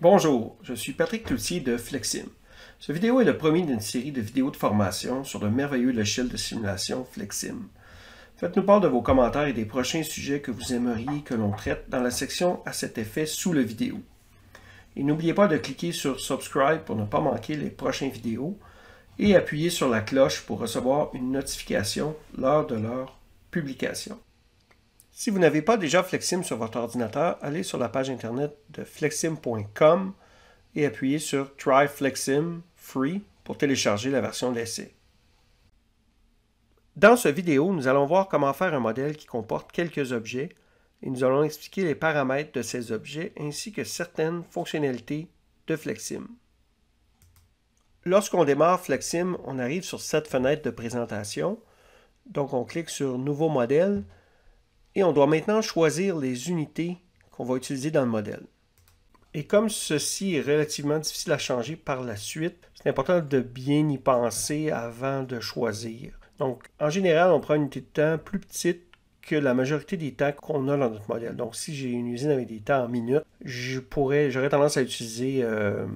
Bonjour, je suis Patrick Cloutier de Flexim. Ce vidéo est le premier d'une série de vidéos de formation sur le merveilleux logiciel de simulation Flexim. Faites-nous part de vos commentaires et des prochains sujets que vous aimeriez que l'on traite dans la section à cet effet sous la vidéo. Et n'oubliez pas de cliquer sur Subscribe pour ne pas manquer les prochaines vidéos et appuyer sur la cloche pour recevoir une notification lors de leur publication. Si vous n'avez pas déjà Flexim sur votre ordinateur, allez sur la page internet de flexim.com et appuyez sur Try Flexim Free pour télécharger la version d'essai. Dans cette vidéo, nous allons voir comment faire un modèle qui comporte quelques objets et nous allons expliquer les paramètres de ces objets ainsi que certaines fonctionnalités de Flexim. Lorsqu'on démarre Flexim, on arrive sur cette fenêtre de présentation. Donc on clique sur Nouveau modèle et on doit maintenant choisir les unités qu'on va utiliser dans le modèle. Et comme ceci est relativement difficile à changer par la suite, c'est important de bien y penser avant de choisir. Donc, en général, on prend une unité de temps plus petite que la majorité des temps qu'on a dans notre modèle. Donc, si j'ai une usine avec des temps en minutes, j'aurais tendance à utiliser euh,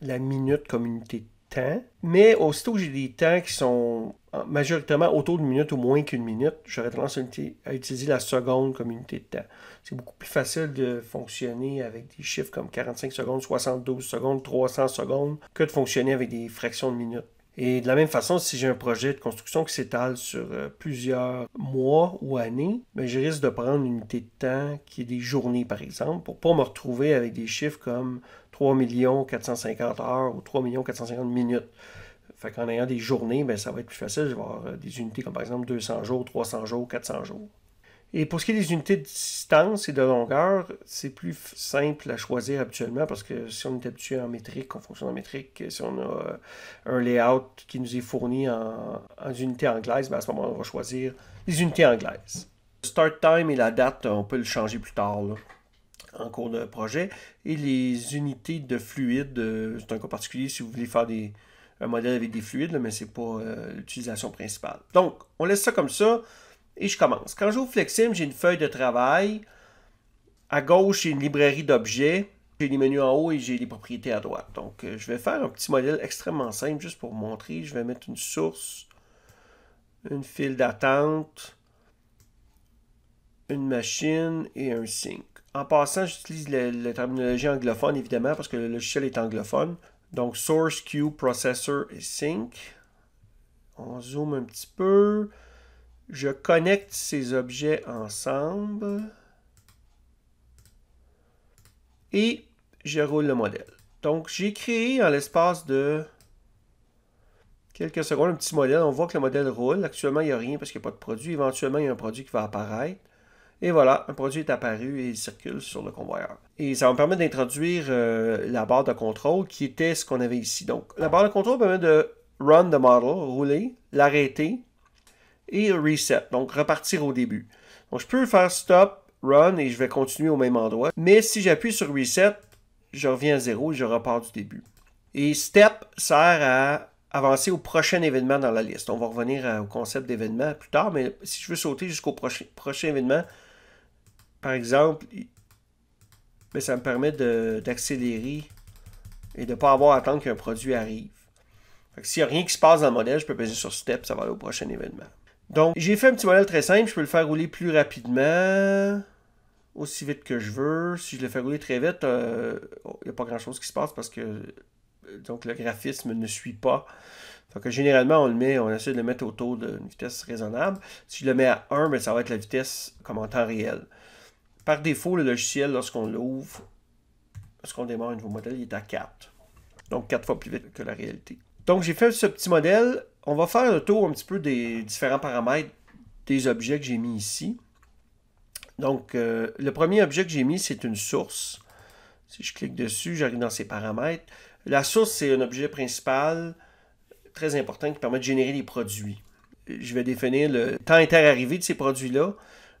la minute comme unité de temps. Mais aussitôt que j'ai des temps qui sont majoritairement autour d'une minute ou moins qu'une minute, j'aurais tendance à, utiliser la seconde comme unité de temps. C'est beaucoup plus facile de fonctionner avec des chiffres comme 45 secondes, 72 secondes, 300 secondes que de fonctionner avec des fractions de minutes. Et de la même façon, si j'ai un projet de construction qui s'étale sur euh, plusieurs mois ou années, ben, je risque de prendre une unité de temps qui est des journées, par exemple, pour ne pas me retrouver avec des chiffres comme 3 450 heures ou 3 450 minutes. Fait qu'en ayant des journées, ben, ça va être plus facile. Je vais avoir euh, des unités comme par exemple 200 jours, 300 jours, 400 jours. Et pour ce qui est des unités de distance et de longueur, c'est plus simple à choisir habituellement parce que si on est habitué en métrique, on fonctionne en métrique, si on a euh, un layout qui nous est fourni en, unités anglaises, ben à ce moment-là, on va choisir les unités anglaises. Start time et la date, on peut le changer plus tard en cours de projet. Et les unités de fluide, euh, c'est un cas particulier si vous voulez faire des, un modèle avec des fluides, mais ce n'est pas euh, l'utilisation principale. Donc, on laisse ça comme ça et je commence. Quand j'ouvre Flexim, j'ai une feuille de travail. À gauche, j'ai une librairie d'objets. J'ai les menus en haut et j'ai les propriétés à droite. Donc, euh, je vais faire un petit modèle extrêmement simple juste pour vous montrer. Je vais mettre une source, une file d'attente, une machine et un sync. En passant, j'utilise la terminologie anglophone, évidemment, parce que le logiciel est anglophone. Donc, source, queue, processor et sync. On zoome un petit peu. Je connecte ces objets ensemble. Et je roule le modèle. Donc, j'ai créé en l'espace de quelques secondes un petit modèle. On voit que le modèle roule. Actuellement, il n'y a rien parce qu'il n'y a pas de produit. Éventuellement, il y a un produit qui va apparaître. Et voilà, un produit est apparu et il circule sur le convoyeur. Et ça va me permettre d'introduire euh, la barre de contrôle qui était ce qu'on avait ici. Donc, la barre de contrôle permet de run the model, rouler, l'arrêter et reset, donc repartir au début. Donc, je peux faire stop, run et je vais continuer au même endroit. Mais si j'appuie sur reset, je reviens à zéro et je repars du début. Et step sert à avancer au prochain événement dans la liste. On va revenir au concept d'événement plus tard, mais si je veux sauter jusqu'au prochain, prochain événement, par exemple, mais ça me permet d'accélérer et de ne pas avoir à attendre qu'un produit arrive. S'il n'y a rien qui se passe dans le modèle, je peux peser sur Step, ça va aller au prochain événement. Donc, j'ai fait un petit modèle très simple, je peux le faire rouler plus rapidement, aussi vite que je veux. Si je le fais rouler très vite, il euh, n'y a pas grand-chose qui se passe parce que donc, le graphisme ne suit pas. Donc, généralement, on le met, on essaie de le mettre autour d'une vitesse raisonnable. Si je le mets à 1, ben, ça va être la vitesse comme en temps réel. Par défaut, le logiciel, lorsqu'on l'ouvre, lorsqu'on démarre un nouveau modèle, il est à 4. Donc 4 fois plus vite que la réalité. Donc j'ai fait ce petit modèle. On va faire le tour un petit peu des différents paramètres des objets que j'ai mis ici. Donc euh, le premier objet que j'ai mis, c'est une source. Si je clique dessus, j'arrive dans ces paramètres. La source, c'est un objet principal très important qui permet de générer des produits. Je vais définir le temps interarrivé de ces produits-là,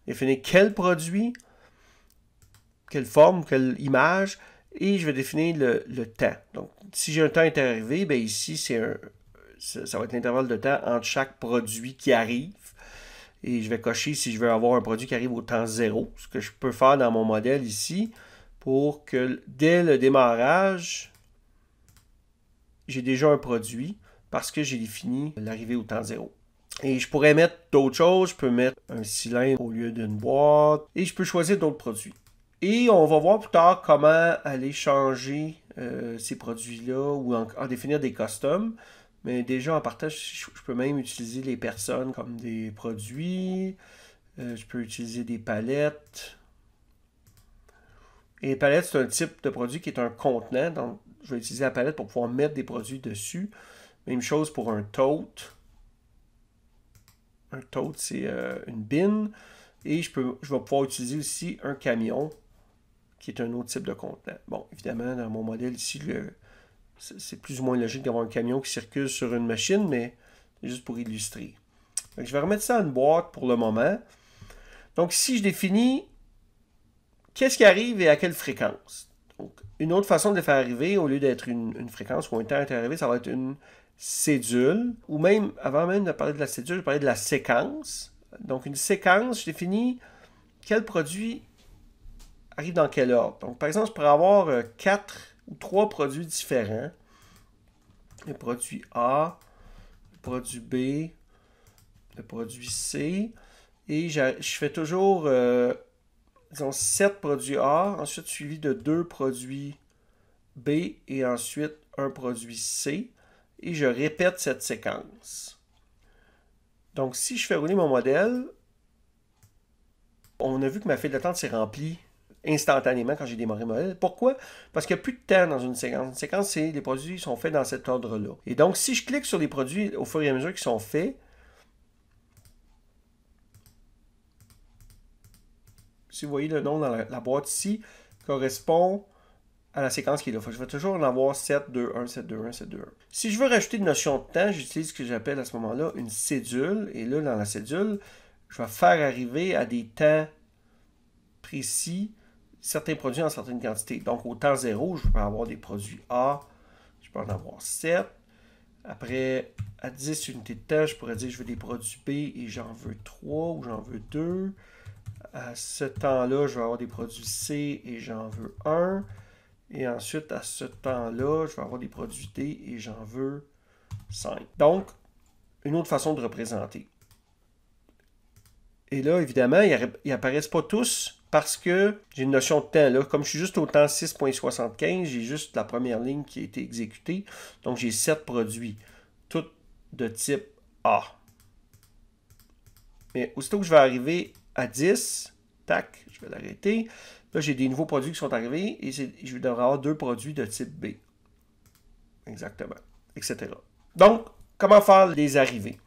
définir quel produit, quelle forme, quelle image, et je vais définir le, temps. Donc, si j'ai un temps interarrivé, bien ici, c'est un, ça, va être l'intervalle de temps entre chaque produit qui arrive. Et je vais cocher si je veux avoir un produit qui arrive au temps zéro, ce que je peux faire dans mon modèle ici. pour que dès le démarrage, j'ai déjà un produit parce que j'ai défini l'arrivée au temps zéro. Et je pourrais mettre d'autres choses. Je peux mettre un cylindre au lieu d'une boîte. Et je peux choisir d'autres produits. Et on va voir plus tard comment aller changer euh, ces produits-là ou en, définir des customs. Mais déjà en partage, je, peux même utiliser les personnes comme des produits. Euh, je peux utiliser des palettes. Et palettes, c'est un type de produit qui est un contenant. Donc, je vais utiliser la palette pour pouvoir mettre des produits dessus. Même chose pour un tote. Un tote, c'est euh, une bin. Et je, peux, je vais pouvoir utiliser aussi un camion, qui est un autre type de contenant. Bon, évidemment, dans mon modèle ici, c'est plus ou moins logique d'avoir un camion qui circule sur une machine, mais juste pour illustrer. je vais remettre ça en boîte pour le moment. Donc ici, je définis qu'est-ce qui arrive et à quelle fréquence. Donc, une autre façon de le faire arriver, au lieu d'être une, fréquence ou un temps arrivé, ça va être une cédule, ou même, avant même de parler de la cédule, je parlais de la séquence. Donc, une séquence, je définis quel produit arrive dans quel ordre? Donc, par exemple, je pourrais avoir euh, quatre ou trois produits différents. Le produit A, le produit B, le produit C. Et je fais toujours euh, disons, 7 produits A, ensuite suivi de 2 produits B et ensuite un produit C. Et je répète cette séquence. Donc, si je fais rouler mon modèle, on a vu que ma file d'attente s'est remplie instantanément quand j'ai démarré le modèle. Pourquoi? Parce qu'il n'y a plus de temps dans une séquence. Une séquence, c'est les produits sont faits dans cet ordre-là. Et donc, si je clique sur les produits au fur et à mesure qu'ils sont faits, si vous voyez le nom dans la, boîte ici, correspond à la séquence qui est là. je vais toujours en avoir 7, 2, 1, 7, 2, 1, 7, 2, 1. Si je veux rajouter une notion de temps, j'utilise ce que j'appelle à ce moment-là une cédule. Et là, dans la cédule, je vais faire arriver à des temps précis certains produits en certaines quantités. Donc, au temps zéro, je peux avoir des produits A, je peux en avoir 7. Après, à 10 unités de temps, je pourrais dire que je veux des produits B et j'en veux 3 ou j'en veux 2 à ce temps-là, je vais avoir des produits C et j'en veux un. Et ensuite, à ce temps-là, je vais avoir des produits D et j'en veux 5. Donc, une autre façon de représenter. Et là, évidemment, ils n'apparaissent pas tous parce que j'ai une notion de temps. Là. Comme je suis juste au temps 6.75, j'ai juste la première ligne qui a été exécutée. Donc, j'ai 7 produits, tous de type A. Mais aussitôt que je vais arriver à 10. Tac, je vais l'arrêter. Là, j'ai des nouveaux produits qui sont arrivés et je devrais avoir deux produits de type B. Exactement. Etc. Donc, comment faire les arrivées?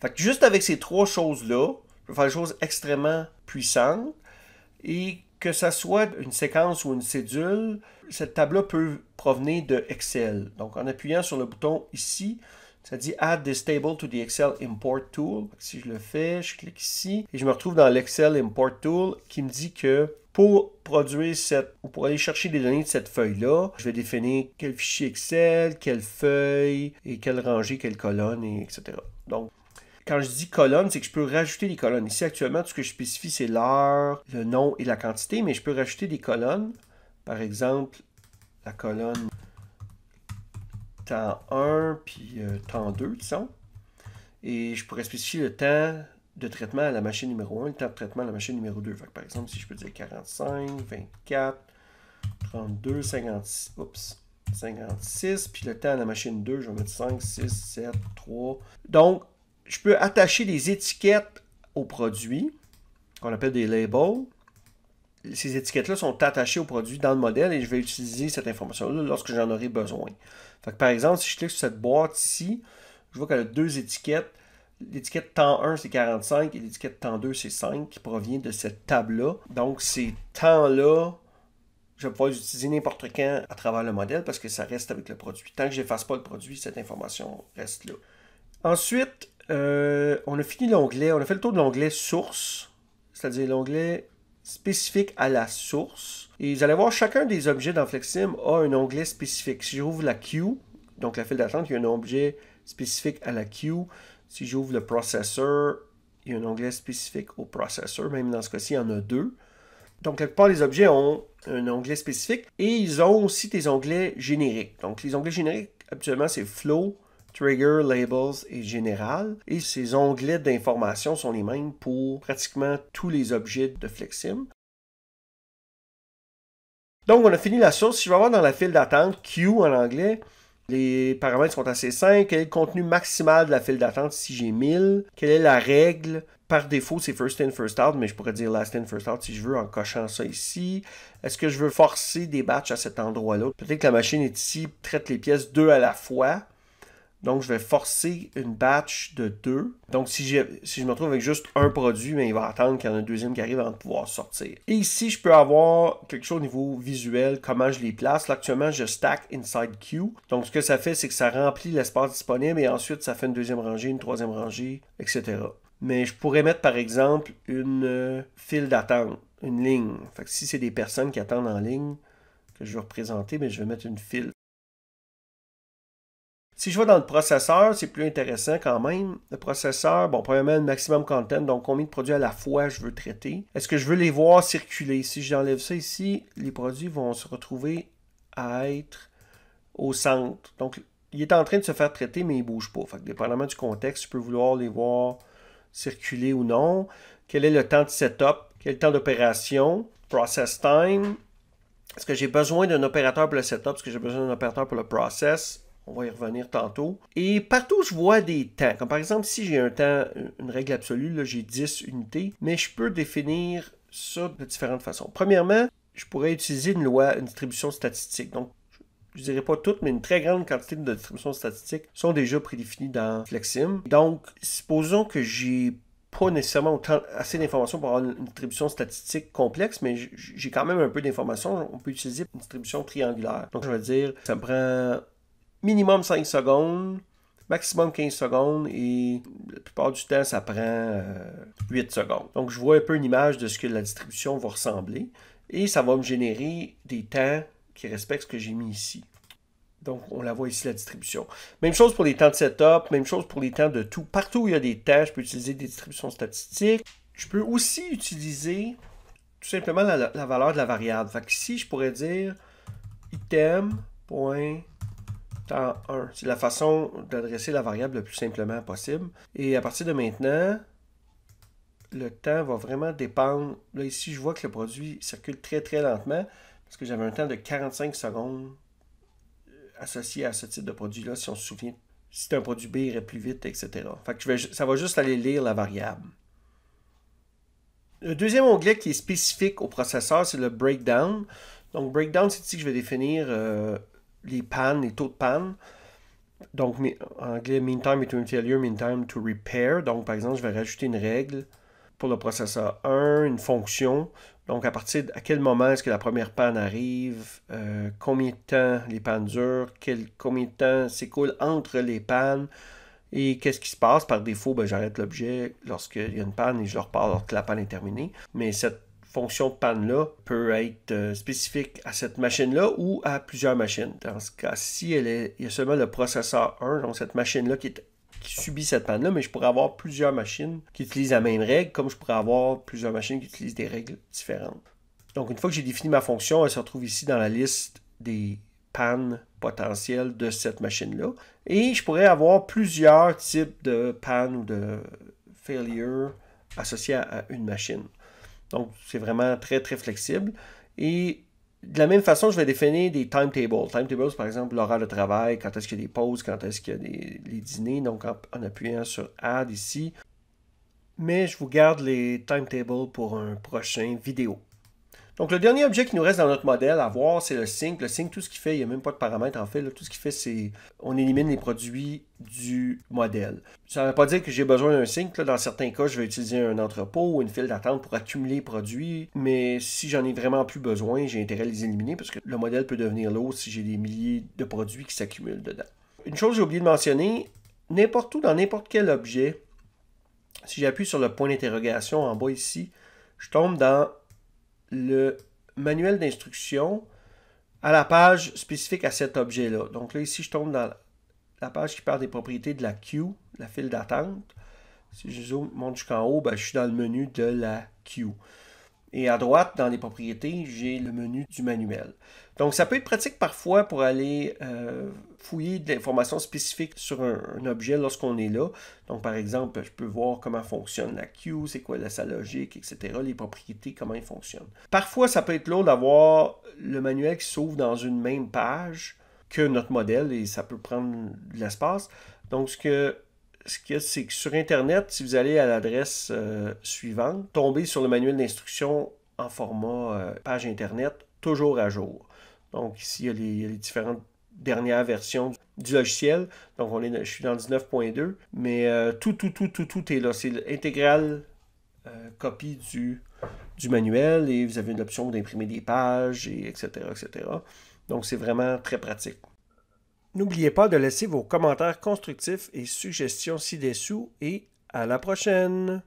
Fait juste avec ces trois choses-là, je peux faire des choses extrêmement puissantes et que ce soit une séquence ou une cédule, cette table peut provenir de Excel. Donc, en appuyant sur le bouton ici, ça dit Add this table to the Excel Import Tool. Si je le fais, je clique ici et je me retrouve dans l'Excel Import Tool qui me dit que pour produire cette, ou pour aller chercher des données de cette feuille-là, je vais définir quel fichier Excel, quelle feuille, et quelle rangée, quelle colonne, et etc. Donc, quand je dis colonne, c'est que je peux rajouter des colonnes. Ici, actuellement, tout ce que je spécifie, c'est l'heure, le nom et la quantité, mais je peux rajouter des colonnes. Par exemple, la colonne temps 1 puis euh, temps 2, disons. Et je pourrais spécifier le temps de traitement à la machine numéro 1, le temps de traitement à la machine numéro 2. par exemple, si je peux dire 45, 24, 32, 56, oups, 56, puis le temps à la machine 2, je vais mettre 5, 6, 7, 3. Donc, je peux attacher des étiquettes aux produits, qu'on appelle des labels. Ces étiquettes-là sont attachées aux produits dans le modèle et je vais utiliser cette information-là lorsque j'en aurai besoin par exemple, si je clique sur cette boîte ici, je vois qu'elle a deux étiquettes. L'étiquette temps 1, c'est 45 et l'étiquette temps 2, c'est 5 qui provient de cette table-là. Donc, ces temps-là, je vais pouvoir les utiliser n'importe quand à travers le modèle parce que ça reste avec le produit. Tant que je n'efface pas le produit, cette information reste là. Ensuite, euh, on a fini l'onglet, on a fait le tour de l'onglet source, c'est-à-dire l'onglet spécifique à la source. Et vous allez voir, chacun des objets dans FlexSim a un onglet spécifique. Si j'ouvre la queue, donc la file d'attente, il y a un objet spécifique à la queue. Si j'ouvre le processeur, il y a un onglet spécifique au processeur. Même dans ce cas-ci, il y en a deux. Donc, la plupart des objets ont un onglet spécifique et ils ont aussi des onglets génériques. Donc, les onglets génériques, habituellement, c'est Flow, Trigger, Labels et Général. Et ces onglets d'information sont les mêmes pour pratiquement tous les objets de Flexim. Donc, on a fini la source. Si je vais voir dans la file d'attente, Q en anglais, les paramètres sont assez simples. Quel est le contenu maximal de la file d'attente si j'ai 1000? Quelle est la règle? Par défaut, c'est first in, first out, mais je pourrais dire last in, first out si je veux en cochant ça ici. Est-ce que je veux forcer des batchs à cet endroit-là? Peut-être que la machine est ici, traite les pièces deux à la fois. Donc, je vais forcer une batch de deux. Donc, si, je me retrouve avec juste un produit, mais il va attendre qu'il y en ait un deuxième qui arrive avant de pouvoir sortir. Et ici, je peux avoir quelque chose au niveau visuel, comment je les place. Là, actuellement, je stack inside queue. Donc, ce que ça fait, c'est que ça remplit l'espace disponible et ensuite, ça fait une deuxième rangée, une troisième rangée, etc. Mais je pourrais mettre, par exemple, une euh, file d'attente, une ligne. Fait que si c'est des personnes qui attendent en ligne, que je veux représenter, mais je vais mettre une file. Si je vais dans le processeur, c'est plus intéressant quand même. Le processeur, bon, premièrement, le maximum content, donc combien de produits à la fois je veux traiter. Est-ce que je veux les voir circuler? Si j'enlève ça ici, les produits vont se retrouver à être au centre. Donc, il est en train de se faire traiter, mais il ne bouge pas. Fait que, dépendamment du contexte, je peux vouloir les voir circuler ou non. Quel est le temps de setup? Quel est le temps d'opération? Process time. Est-ce que j'ai besoin d'un opérateur pour le setup? Est-ce que j'ai besoin d'un opérateur pour le process? On va y revenir tantôt. Et partout, je vois des temps. Comme par exemple, si j'ai un temps, une règle absolue, là, j'ai 10 unités, mais je peux définir ça de différentes façons. Premièrement, je pourrais utiliser une loi, une distribution statistique. Donc, je ne dirais pas toutes, mais une très grande quantité de distributions statistiques sont déjà prédéfinies dans Flexim. Donc, supposons que j'ai pas nécessairement assez d'informations pour avoir une distribution statistique complexe, mais j'ai quand même un peu d'informations. On peut utiliser une distribution triangulaire. Donc, je vais dire, ça me prend minimum 5 secondes, maximum 15 secondes et la plupart du temps, ça prend 8 euh, secondes. Donc, je vois un peu une image de ce que la distribution va ressembler et ça va me générer des temps qui respectent ce que j'ai mis ici. Donc, on la voit ici, la distribution. Même chose pour les temps de setup, même chose pour les temps de tout. Partout où il y a des temps, je peux utiliser des distributions statistiques. Je peux aussi utiliser tout simplement la, valeur de la variable. Fait que ici, je pourrais dire item, point, temps 1. C'est la façon d'adresser la variable le plus simplement possible. Et à partir de maintenant, le temps va vraiment dépendre. Là, ici, je vois que le produit circule très, très lentement parce que j'avais un temps de 45 secondes euh, associé à ce type de produit-là, si on se souvient. Si c'est un produit B, il irait plus vite, etc. Fait ça va juste aller lire la variable. Le deuxième onglet qui est spécifique au processeur, c'est le breakdown. Donc, breakdown, c'est ici que je vais définir euh, les pannes, les taux de panne. Donc, en anglais, mean time between failure, mean time to repair. Donc, par exemple, je vais rajouter une règle pour le processeur 1, une fonction. Donc, à partir de à quel moment est-ce que la première panne arrive, euh, combien de temps les pannes durent, quel, combien de temps s'écoule entre les pannes? Et qu'est-ce qui se passe? Par défaut, ben, j'arrête l'objet lorsqu'il y a une panne et je le repars lorsque la panne est terminée. Mais cette fonction de panne-là peut être euh, spécifique à cette machine-là ou à plusieurs machines. Dans ce cas-ci, il y a seulement le processeur 1, donc cette machine-là qui, subit cette panne-là, mais je pourrais avoir plusieurs machines qui utilisent la même règle, comme je pourrais avoir plusieurs machines qui utilisent des règles différentes. Donc, une fois que j'ai défini ma fonction, elle se retrouve ici dans la liste des pannes potentielles de cette machine-là. Et je pourrais avoir plusieurs types de pannes ou de failure associés à une machine. Donc, c'est vraiment très, très flexible. Et de la même façon, je vais définir des timetables. Timetables, par exemple, l'horaire de travail, quand est-ce qu'il y a des pauses, quand est-ce qu'il y a des, dîners. Donc, en, en, appuyant sur Add ici. Mais je vous garde les timetables pour un prochain vidéo. Donc, le dernier objet qui nous reste dans notre modèle à voir, c'est le sync. Le sync, tout ce qu'il fait, il n'y a même pas de paramètres en fait. tout ce qu'il fait, c'est on élimine les produits du modèle. Ça ne veut pas dire que j'ai besoin d'un sync. Dans certains cas, je vais utiliser un entrepôt ou une file d'attente pour accumuler les produits. Mais si j'en ai vraiment plus besoin, j'ai intérêt à les éliminer parce que le modèle peut devenir lourd si j'ai des milliers de produits qui s'accumulent dedans. Une chose que j'ai oublié de mentionner, n'importe où, dans n'importe quel objet, si j'appuie sur le point d'interrogation en bas ici, je tombe dans le manuel d'instruction à la page spécifique à cet objet-là. Donc là, ici, je tombe dans la page qui parle des propriétés de la queue, la file d'attente. Si je monte jusqu'en haut, ben, je suis dans le menu de la queue. Et à droite, dans les propriétés, j'ai le menu du manuel. Donc, ça peut être pratique parfois pour aller euh, fouiller de l'information spécifique sur un, objet lorsqu'on est là. Donc, par exemple, je peux voir comment fonctionne la queue, c'est quoi sa logique, etc., les propriétés, comment ils fonctionnent. Parfois, ça peut être lourd d'avoir le manuel qui s'ouvre dans une même page que notre modèle et ça peut prendre de l'espace. Donc, ce que qu'il y a, c'est que sur Internet, si vous allez à l'adresse euh, suivante, tombez sur le manuel d'instruction en format euh, page Internet, toujours à jour. Donc ici, il y a les, différentes dernières versions du logiciel. Donc on est, je suis dans 19.2, mais euh, tout, tout, tout, tout, tout est là. C'est l'intégrale copie du, du manuel et vous avez une option d'imprimer des pages, et etc., etc. Donc c'est vraiment très pratique. N'oubliez pas de laisser vos commentaires constructifs et suggestions ci-dessous et à la prochaine!